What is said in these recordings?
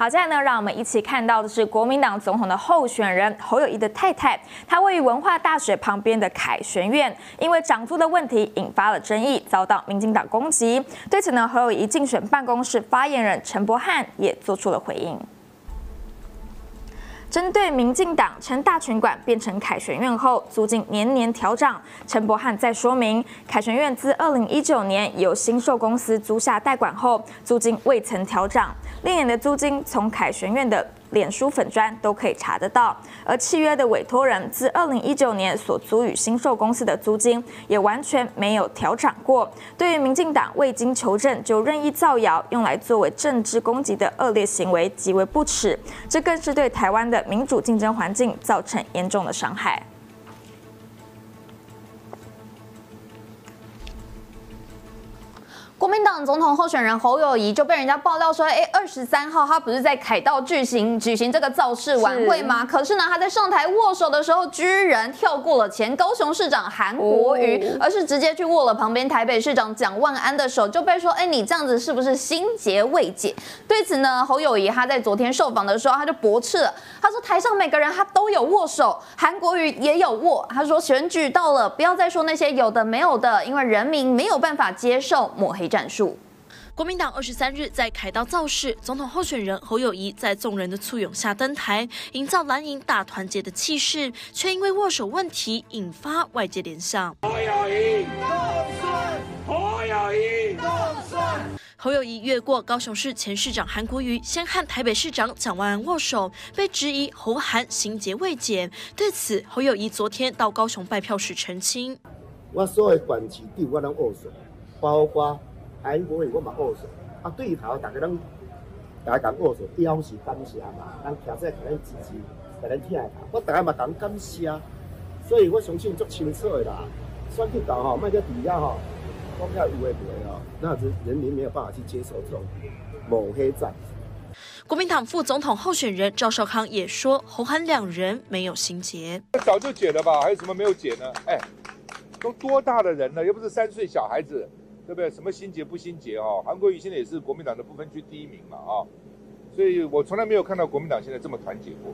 好，接下来呢，让我们一起看到的是国民党总统的候选人侯友谊的太太，她位于文化大学旁边的凯旋院，因为涨租的问题引发了争议，遭到民进党攻击。对此呢，侯友谊竞选办公室发言人陈柏翰也做出了回应。针对民进党称大群馆变成凯旋院后租金年年调涨，陈柏翰再说明，凯旋院自二零一九年由新售公司租下代管后，租金未曾调涨，历年的租金从凯旋院的。脸书粉砖都可以查得到，而契约的委托人自二零一九年所租予新售公司的租金也完全没有调涨过。对于民进党未经求证就任意造谣，用来作为政治攻击的恶劣行为，极为不耻，这更是对台湾的民主竞争环境造成严重的伤害。国民党总统候选人侯友谊就被人家爆料说，哎，二十三号他不是在凯道举行举行这个造势晚会吗？可是呢，他在上台握手的时候，居然跳过了前高雄市长韩国瑜，而是直接去握了旁边台北市长蒋万安的手，就被说，哎，你这样子是不是心结未解？对此呢，侯友谊他在昨天受访的时候，他就驳斥了，他说台上每个人他都有握手，韩国瑜也有握，他说选举到了，不要再说那些有的没有的，因为人民没有办法接受抹黑。战术。国民党二十三日在凯道造势，总统候选人侯友谊在众人的簇拥下登台，营造蓝营大团结的气势，却因为握手问题引发外界联想。侯友谊，侯友谊，侯友谊越过高雄市前市长韩国瑜，先和台北市长蒋万安握手，被质疑侯韩心结未解。对此，侯友谊昨天到高雄拜票时澄清：我所有管旗地我拢握手，包括。韩国瑜我嘛握手，啊对头，大家拢大家讲握手，表示感谢嘛，咱徛在给咱支持，给咱听下。我大家嘛讲感谢，所以我相信足清楚的啦。选举到吼，卖叫底下吼，讲遐有诶无哦，那是人民没有办法去接受这种抹黑战。国民党副总统候选人赵少康也说，侯韩两人没有心结。早就解了吧？还有什么没有解呢？哎，都多大的人了，又不是三岁小孩子。对不对？什么心结不心结哦？韩国瑜现在也是国民党的不分区第一名嘛啊，所以我从来没有看到国民党现在这么团结过。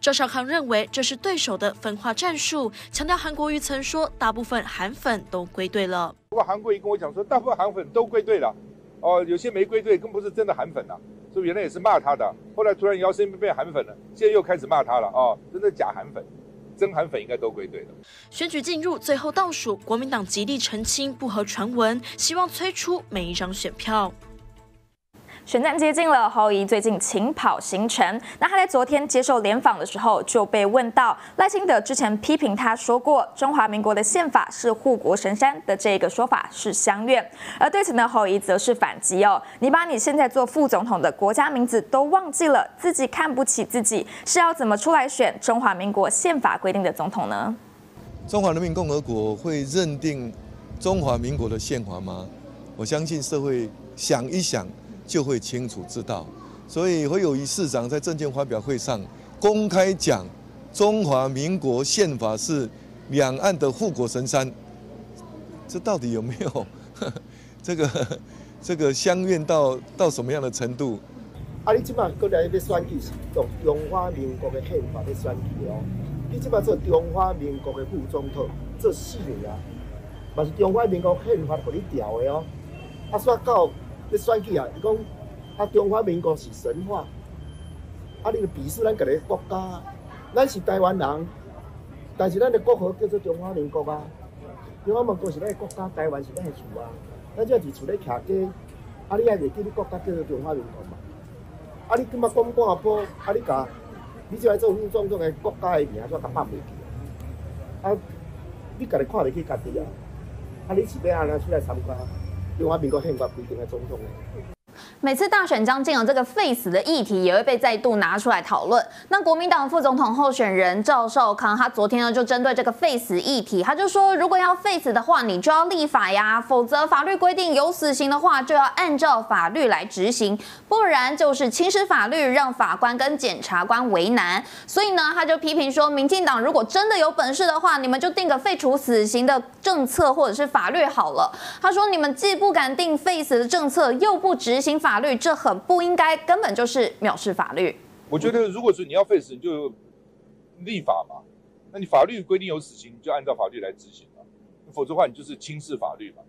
赵少康认为这是对手的分化战术，强调韩国瑜曾说大部分韩粉都归队了。不过韩国瑜跟我讲说大部分韩粉都归队了，哦，有些没归队，更不是真的韩粉呐，所以原来也是骂他的，后来突然摇身一变韩粉了，现在又开始骂他了哦，真的假韩粉。真韩粉应该都归队了。选举进入最后倒数，国民党极力澄清不合传闻，希望催出每一张选票。选战接近了，侯怡最近勤跑行程。那他在昨天接受联访的时候就被问到赖清德之前批评他说过中华民国的宪法是护国神山的这个说法是相怨，而对此呢，侯怡则是反击哦，你把你现在做副总统的国家名字都忘记了，自己看不起自己，是要怎么出来选中华民国宪法规定的总统呢？中华人民共和国会认定中华民国的宪法吗？我相信社会想一想。就会清楚知道，所以会有一市长在证件发表会上公开讲，中华民国宪法是两岸的护国神山，这到底有没有 这个这个相怨到到什么样的程度？啊，你即摆过来要选举是用中华民国的宪法在选举哦，你即摆做中华民国的副总统做四年啊，嘛是中华民国宪法给你调的哦，啊，说到。你选举啊！伊讲啊，中华民国是神话，啊，你鄙视咱个个国家，咱是台湾人，但是咱的国号叫做中华民国啊。中华民国是咱的国家，台湾是咱的厝啊。咱只是厝咧徛家，啊，你还袂记你国家叫做中华民国嘛？啊，你今麦讲半波，啊，你甲，你就来做副总统的国家的名，煞甲放袂记啊？啊，你家己看袂起家己啊？啊，你是要安怎出来参加？中华民国宪法规定的总统每次大选将近，有这个废死的议题也会被再度拿出来讨论。那国民党副总统候选人赵少康，他昨天呢就针对这个废死议题，他就说，如果要废死的话，你就要立法呀，否则法律规定有死刑的话，就要按照法律来执行，不然就是轻视法律，让法官跟检察官为难。所以呢，他就批评说，民进党如果真的有本事的话，你们就定个废除死刑的政策或者是法律好了。他说，你们既不敢定废死的政策，又不执行法。法律，这很不应该，根本就是藐视法律。我觉得，如果是你要废死，你就立法嘛。那你法律规定有死刑，你就按照法律来执行嘛。否则的话，你就是轻视法律嘛。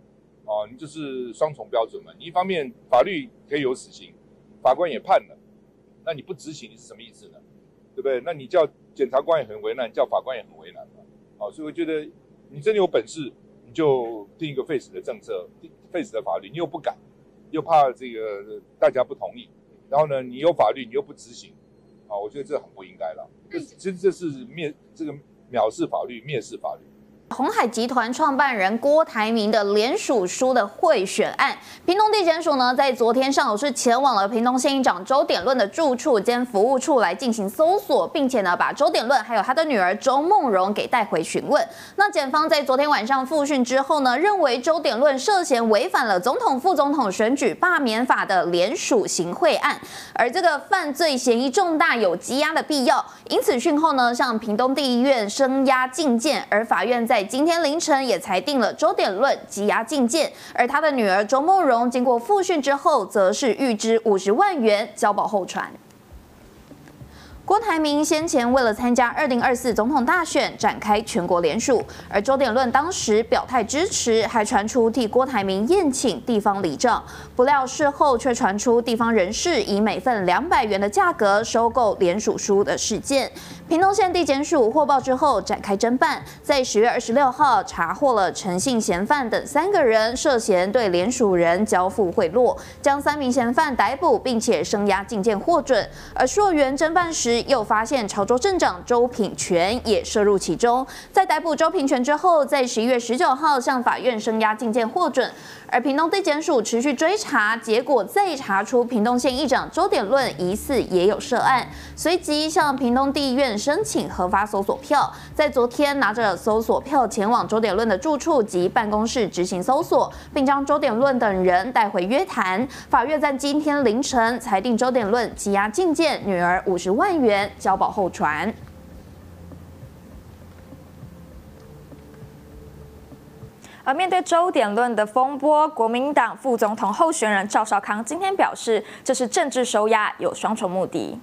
哦，你就是双重标准嘛。你一方面法律可以有死刑，法官也判了，那你不执行，你是什么意思呢？对不对？那你叫检察官也很为难，叫法官也很为难嘛。哦，所以我觉得你真的有本事，你就定一个废死的政策，废死的法律，你又不敢，又怕这个大家不同意，然后呢，你有法律，你又不执行，啊，我觉得这很不应该了。这其实这是蔑这个藐视法律、蔑视法律。红海集团创办人郭台铭的联署书的贿选案，屏东地检署呢在昨天上午是前往了屏东县议长周典论的住处兼服务处来进行搜索，并且呢把周典论还有他的女儿周梦荣给带回询问。那检方在昨天晚上复讯之后呢，认为周典论涉嫌违反了总统副总统选举罢免法的联署行贿案，而这个犯罪嫌疑重大，有羁押的必要，因此讯后呢向屏东地院声押禁见，而法院在。在今天凌晨也裁定了周点论羁押禁见，而他的女儿周梦荣经过复讯之后，则是预支五十万元交保候传。郭台铭先前为了参加二零二四总统大选展开全国联署，而周点论当时表态支持，还传出替郭台铭宴请地方里长，不料事后却传出地方人士以每份两百元的价格收购联署书的事件。屏东县地检署获报之后展开侦办，在十月二十六号查获了陈姓嫌犯等三个人涉嫌对联署人交付贿赂，将三名嫌犯逮捕，并且声押进见获准。而溯源侦办时，又发现潮州镇长周品全也涉入其中。在逮捕周品全之后，在十一月十九号向法院声押进见获准。而屏东地检署持续追查，结果再查出屏东县议长周点论疑似也有涉案，随即向屏东地院申请核发搜索票。在昨天拿着搜索票前往周点论的住处及办公室执行搜索，并将周点论等人带回约谈。法院在今天凌晨裁定周点论羁押禁见，女儿五十万元。交保候传。而面对周点论的风波，国民党副总统候选人赵少康今天表示，这是政治收押，有双重目的。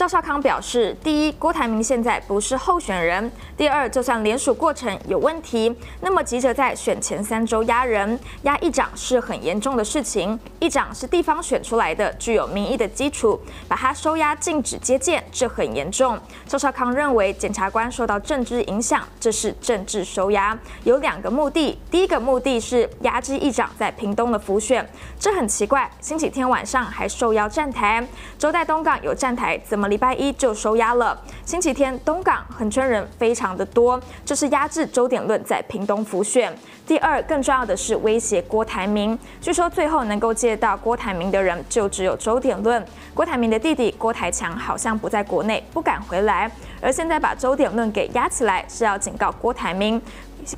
赵少康表示：第一，郭台铭现在不是候选人；第二，就算联署过程有问题，那么急着在选前三周压人、压议长是很严重的事情。议长是地方选出来的，具有民意的基础，把他收押、禁止接见，这很严重。赵少康认为，检察官受到政治影响，这是政治收押，有两个目的。第一个目的是压制议长在屏东的浮选，这很奇怪。星期天晚上还受邀站台，周代东港有站台，怎么？礼拜一就收押了。星期天东港横村人非常的多，这是压制周点论在屏东浮选。第二，更重要的是威胁郭台铭。据说最后能够借到郭台铭的人就只有周点论。郭台铭的弟弟郭台强好像不在国内，不敢回来。而现在把周点论给压起来，是要警告郭台铭，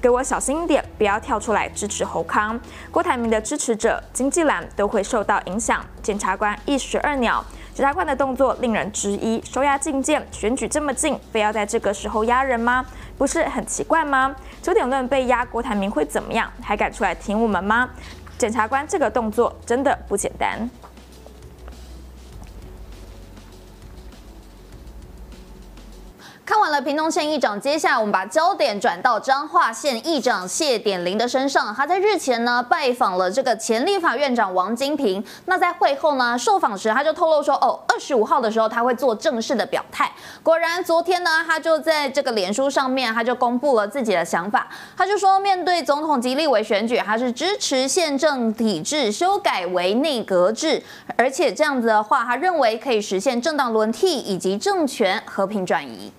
给我小心一点，不要跳出来支持侯康。郭台铭的支持者、经济栏都会受到影响。检察官一石二鸟。检察官的动作令人质疑，收押禁见，选举这么近，非要在这个时候压人吗？不是很奇怪吗？九点论被压，郭台铭会怎么样？还敢出来挺我们吗？检察官这个动作真的不简单。了屏东县议长，接下来我们把焦点转到彰化县议长谢点林的身上。他在日前呢拜访了这个前立法院长王金平。那在会后呢受访时，他就透露说，哦，二十五号的时候他会做正式的表态。果然，昨天呢他就在这个脸书上面，他就公布了自己的想法。他就说，面对总统及立委选举，他是支持宪政体制修改为内阁制，而且这样子的话，他认为可以实现政党轮替以及政权和平转移。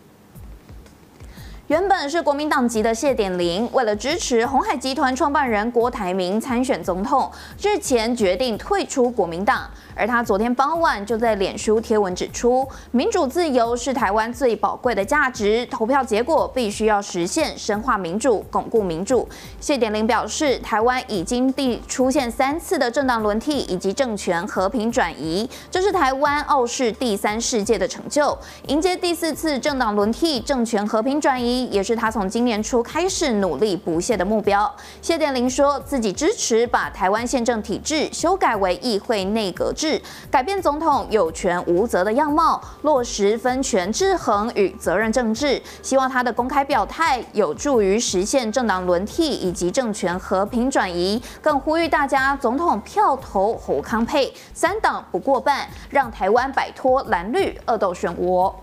原本是国民党籍的谢点玲，为了支持红海集团创办人郭台铭参选总统，日前决定退出国民党。而他昨天傍晚就在脸书贴文指出，民主自由是台湾最宝贵的价值，投票结果必须要实现深化民主、巩固民主。谢点玲表示，台湾已经第出现三次的政党轮替以及政权和平转移，这是台湾傲视第三世界的成就。迎接第四次政党轮替、政权和平转移，也是他从今年初开始努力不懈的目标。谢点玲说自己支持把台湾宪政体制修改为议会内阁制，改变总统有权无责的样貌，落实分权制衡与责任政治。希望他的公开表态有助于实现政党轮替以及政权和平转移，更呼吁大家总统票投侯康佩，三党不过半，让台湾摆脱蓝绿恶斗漩涡。